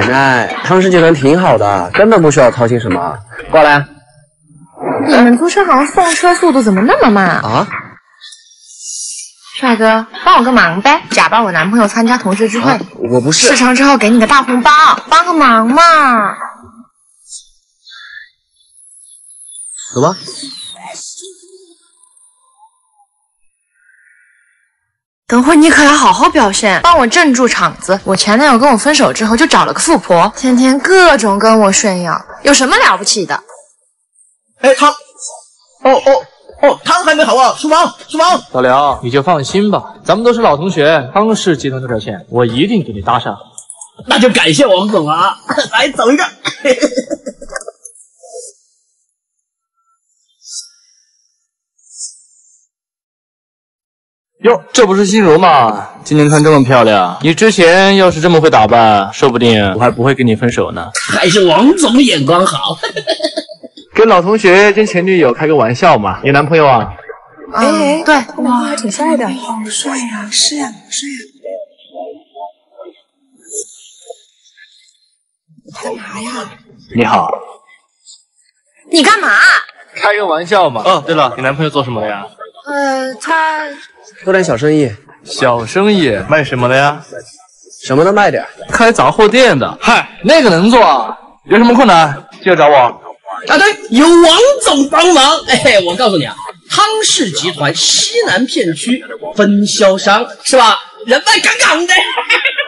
奶奶，汤氏集团挺好的，根本不需要操心什么。过来。你们租车行送车速度怎么那么慢啊？啊？帅哥，帮我个忙呗，假扮我男朋友参加同学聚会，啊我不是事成之后给你个大红包，帮个忙嘛。走吧。等会你可要好好表现，帮我镇住场子。我前男友跟我分手之后就找了个富婆，天天各种跟我炫耀，有什么了不起的？哎，汤，哦哦哦，汤还没好啊，书房书房。老刘，你就放心吧，咱们都是老同学，汤氏集团这条线，我一定给你搭上。那就感谢王总了啊！来走一个。哟，这不是心如吗？今天穿这么漂亮，你之前要是这么会打扮，说不定我还不会跟你分手呢。还是王总眼光好。跟老同学跟前女友开个玩笑嘛。你男朋友啊？哎，对，哇，还挺帅的，好帅呀！是呀，是呀。干嘛呀？你好，你干嘛？开个玩笑嘛。哦，对了，你男朋友做什么的呀？呃，他做点小生意，小生意，卖什么的呀？什么都卖点。开杂货店的。嗨，那个能做啊？有什么困难记得找我。啊，对，有王总帮忙。哎，我告诉你啊，汤氏集团西南片区分销商是吧？人脉杠杠的。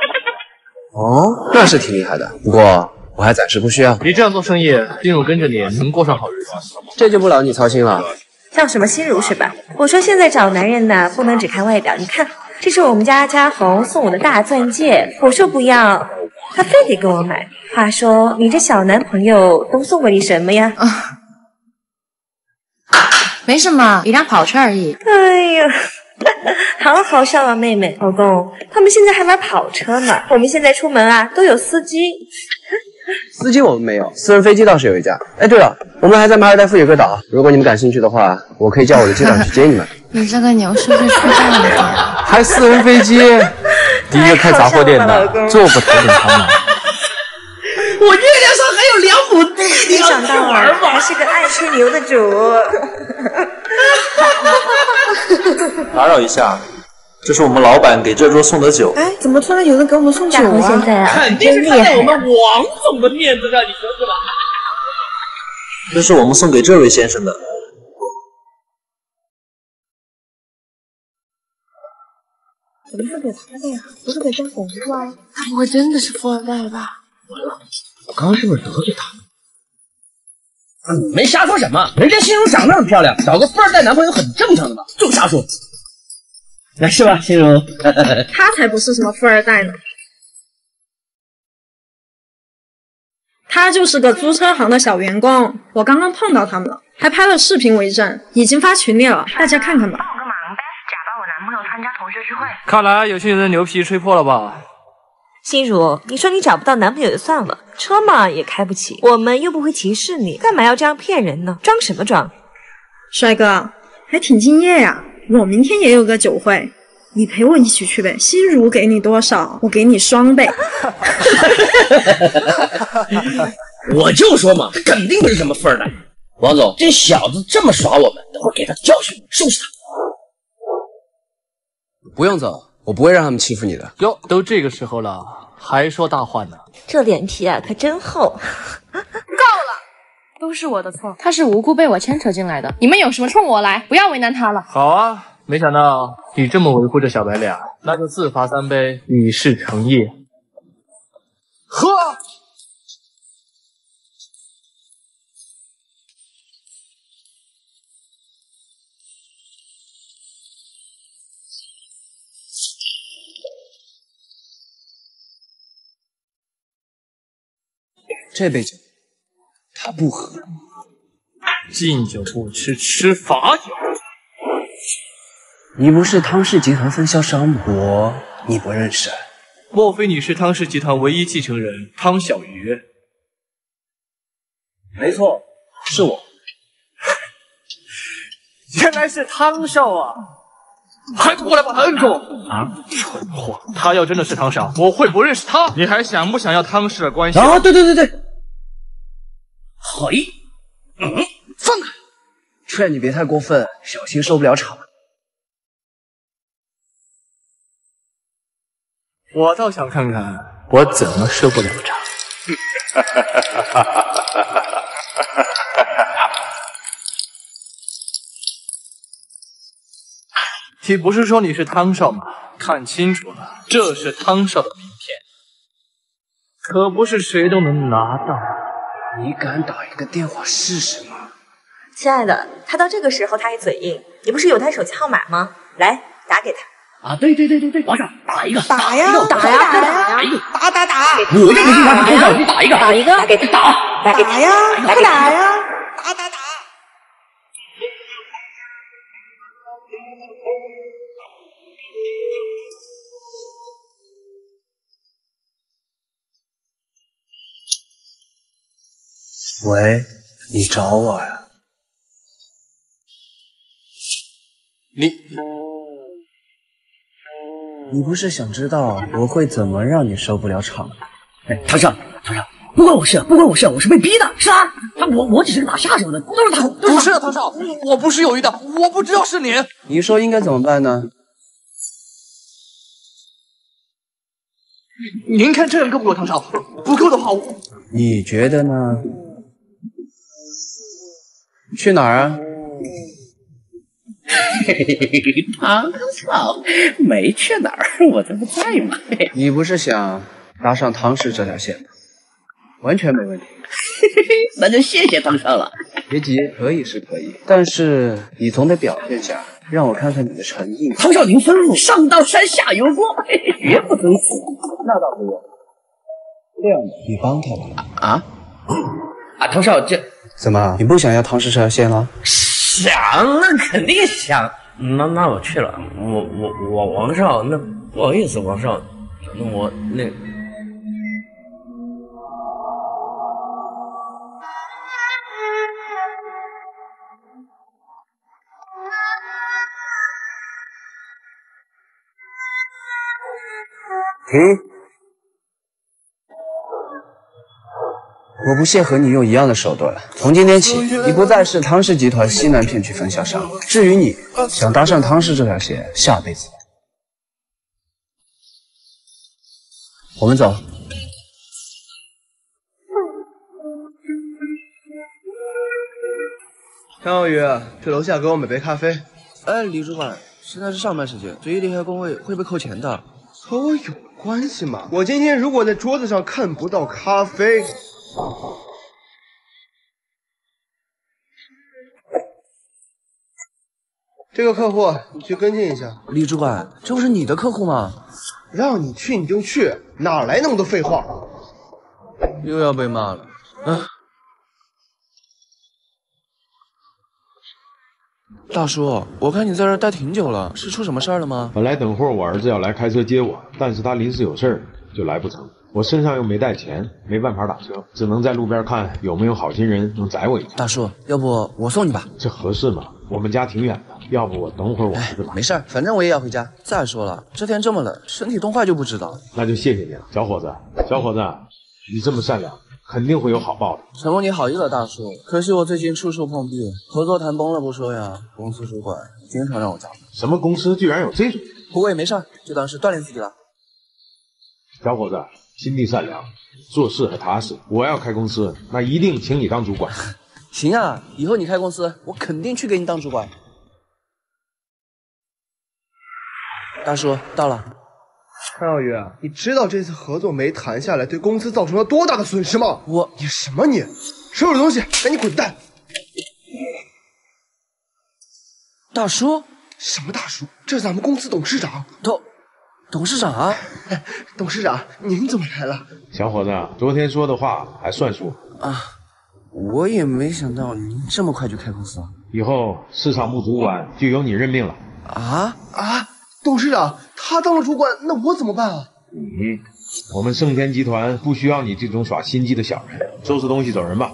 哦，那是挺厉害的。不过我还暂时不需要，你这样做生意，丁如跟着你能过上好日子。这就不劳你操心了。叫什么心如是吧？我说现在找男人呢，不能只看外表。你看，这是我们家家红送我的大钻戒，我说不要，他非得给我买。话说，你这小男朋友都送过你什么呀？啊没什么，一辆跑车而已。哎呀，好好笑啊，妹妹，老公，他们现在还玩跑车呢。我们现在出门啊，都有司机。司机我们没有，私人飞机倒是有一架。哎，对了，我们还在马尔代夫有个岛，如果你们感兴趣的话，我可以叫我的机长去接你们。你这个牛是不是出大了点？还私人飞机？第一个开杂货店的，做不头等舱吗？我月亮上还有两亩地，你没想到啊，玩吗？还是个爱吹牛的主。打扰一下，这是我们老板给这桌送的酒。哎，怎么突然有人给我们送酒啊？在啊，肯定是看在我。们王总的面子上，你说是吧？这是我们送给这位先生的。怎么是给他的呀？不是给张红的吗？他不会真的是富二代吧？我刚刚是不是得罪他了？嗯没瞎说什么，人家心如长那么漂亮，找个富二代男朋友很正常的嘛，就瞎说。来是吧，心如？他才不是什么富二代呢，他就是个租车行的小员工。我刚刚碰到他们了，还拍了视频为证，已经发群里了，大家看看吧。帮我个忙呗，假扮我男朋友参加同学聚会。看来有些人的牛皮吹破了吧？心如，你说你找不到男朋友就算了，车嘛也开不起，我们又不会歧视你，干嘛要这样骗人呢？装什么装？帅哥，还挺敬业呀。我明天也有个酒会，你陪我一起去呗。心如给你多少，我给你双倍。我就说嘛，他肯定不是什么富二代。王总，这小子这么耍我们，等会给他教训，收拾他。不用走，我不会让他们欺负你的。哟，都这个时候了，还说大话呢？这脸皮啊，可真厚。都是我的错，他是无辜被我牵扯进来的，你们有什么冲我来，不要为难他了。好啊，没想到你这么维护这小白脸，那就自罚三杯，以示诚意。喝！这杯酒他不喝，敬酒不吃吃罚酒。你不是汤氏集团分销商吗？我你不认识？莫非你是汤氏集团唯一继承人汤小鱼？没错，是我。原来是汤少啊！还不过来把他摁住！啊，蠢货！他要真的是汤少，我会不认识他？你还想不想要汤氏的关系？啊，对对对对，嘿，嗯，放开！劝你别太过分，小心收不了场。我倒想看看我怎么收不了场。你不是说你是汤少吗？看清楚了，这是汤少的名片，可不是谁都能拿到。你敢打一个电话试试吗？亲爱的，他到这个时候他还嘴硬，你不是有他手机号码吗？来，打给他。啊，对对对对对，皇上打一个，打呀，打呀，打呀，打打打！我就没听他多少，你打一个，打一个，打给他，打，打呀，快打呀，打打打！喂，你找我呀？你，你不是想知道我会怎么让你收不了场？哎，唐少，唐少，不关我事，不关我事，我是被逼的。是啊，他我我只是个打下手的，都是他，不是唐少，我不是有意的，我不知道是你。你说应该怎么办呢？您看这样够不够，唐少？不够的话，我你觉得呢？去哪儿啊？唐少没去哪儿，我这不在吗？你不是想搭上唐氏这条线吗？完全没问题。那就谢谢唐少了。别急，可以是可以，但是你总得表现下，让我看看你的诚意。唐少，您吩咐，上刀山下油锅，绝不能死。那倒不用。这样的，你帮他吧。啊？啊，唐少，这怎么？你不想要唐氏这条线了？想，那肯定想。那那我去了。我我我王少，那不好意思，王少，那我那。停！我不屑和你用一样的手段。从今天起，你不再是汤氏集团西南片区分销商。至于你想搭上汤氏这条线，下辈子。我们走。张小雨，去楼下给我买杯咖啡。哎，李主管，现在是上班时间，随意离开工位会被扣钱的。和我有关系吗？我今天如果在桌子上看不到咖啡，这个客户你去跟进一下。李主管，这不是你的客户吗？让你去你就去，哪来那么多废话？又要被骂了。嗯。大叔，我看你在这待挺久了，是出什么事儿了吗？本来等会儿我儿子要来开车接我，但是他临时有事儿，就来不成。我身上又没带钱，没办法打车，只能在路边看有没有好心人能载我一下。大叔，要不我送你吧？这合适吗？我们家挺远的，要不我等会儿我儿子吧。没事儿，反正我也要回家。再说了，这天这么冷，身体冻坏就不知道。那就谢谢你了，小伙子。小伙子，你这么善良，肯定会有好报的。承蒙你好意了，大叔。可惜我最近处处碰壁，合作谈崩了不说呀，公司主管经常让我加班。什么公司居然有这种？不过也没事儿，就当是锻炼自己了。小伙子，心地善良，做事还踏实。我要开公司，那一定请你当主管。行啊，以后你开公司，我肯定去给你当主管。大叔，到了。张小鱼，你知道这次合作没谈下来，对公司造成了多大的损失吗？我，你什么你？收拾东西，赶紧滚蛋！大叔，什么大叔？这是咱们公司董事长。董董事长啊，董事长，您怎么来了？小伙子，昨天说的话还算数啊！我也没想到您这么快就开公司了。以后市场部主管就由你任命了。啊啊！董事长，他当了主管，那我怎么办啊？你，我们盛天集团不需要你这种耍心机的小人。收拾东西走人吧。